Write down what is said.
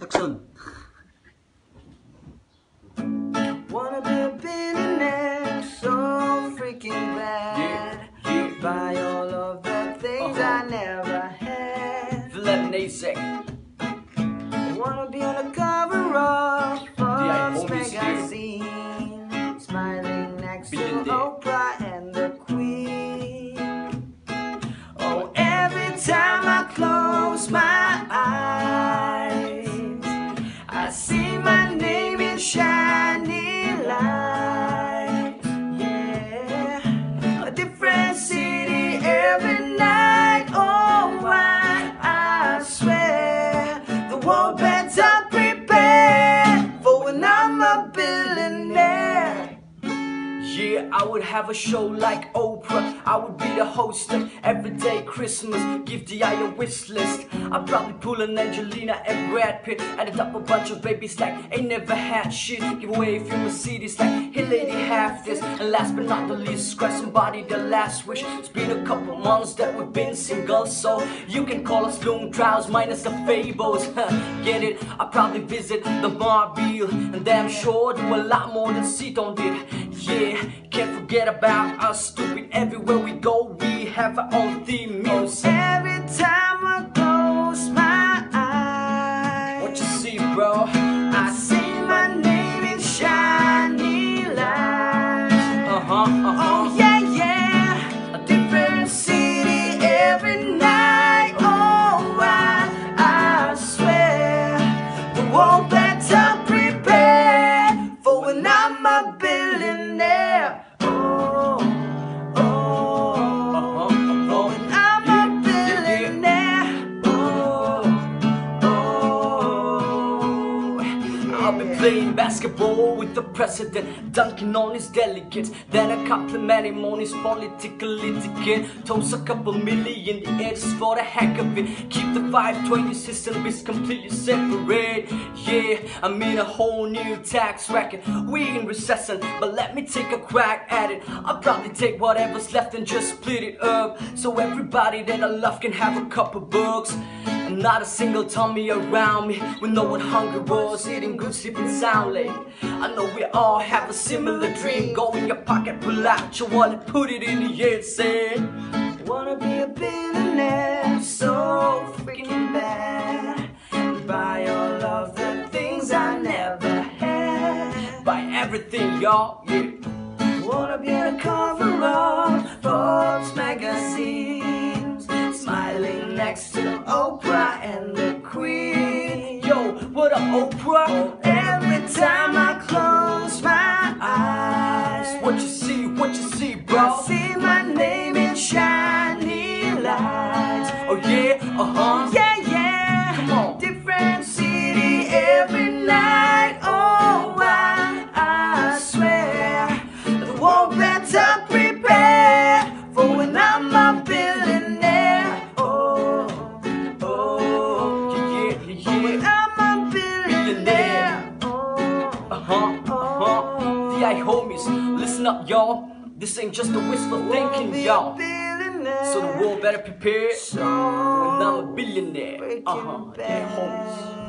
Takson. Wanna Yeah, I would have a show like Oprah. I would be the host of Everyday Christmas. Give the eye a wish list. I'd probably pull an Angelina and Brad Pitt. Added up a bunch of babies like ain't never had shit. Give away a few Mercedes like, hey lady, have this. And last but not the least, scratch somebody the last wish. It's been a couple months that we've been single, so you can call us Loom Trials minus the fables. Get it? I probably visit the Marbile. And damn sure do a lot more than Seaton did. Yeah, can't forget about us stupid. Everywhere we go, we have our own theme music. Every time I close my eyes, What you see, bro? I see my name in shiny lights. Uh huh, uh huh. Playing basketball with the president, dunking on his delegates. Then I compliment him on his political etiquette. Toss a couple million the just for the heck of it. Keep the 520 system is completely separate. Yeah, I'm in a whole new tax racket. We in recession, but let me take a crack at it. I'll probably take whatever's left and just split it up. So everybody that I love can have a couple bucks. Not a single tummy around me. We no one hungry was, eating good, sleeping soundly. I know we all have a similar dream. Go in your pocket, pull out your wallet, put it in the air, and say. Wanna be a billionaire so freaking bad. Buy all of the things I never had. Buy everything, y'all, yeah. Wanna be the cover of Oprah? Every time I close my eyes, What you see, what you see, bro. I see my name in shiny lights. Oh, yeah, uh huh. Yeah. Listen up, y'all. This ain't just a wishful thinking, y'all. So the world better prepare So when I'm a billionaire. Uh huh, yeah, homies.